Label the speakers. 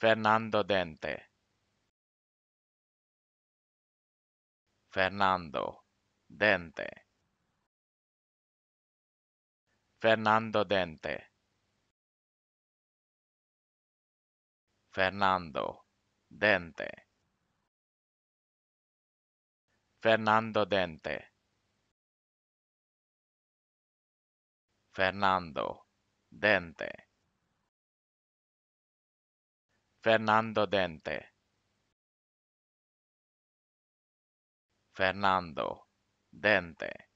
Speaker 1: Fernando Dente. Fernando Dente. Fernando Dente. Fernando Dente. Fernando Dente. Fernando Dente. Fernando Dente. Fernando Dente.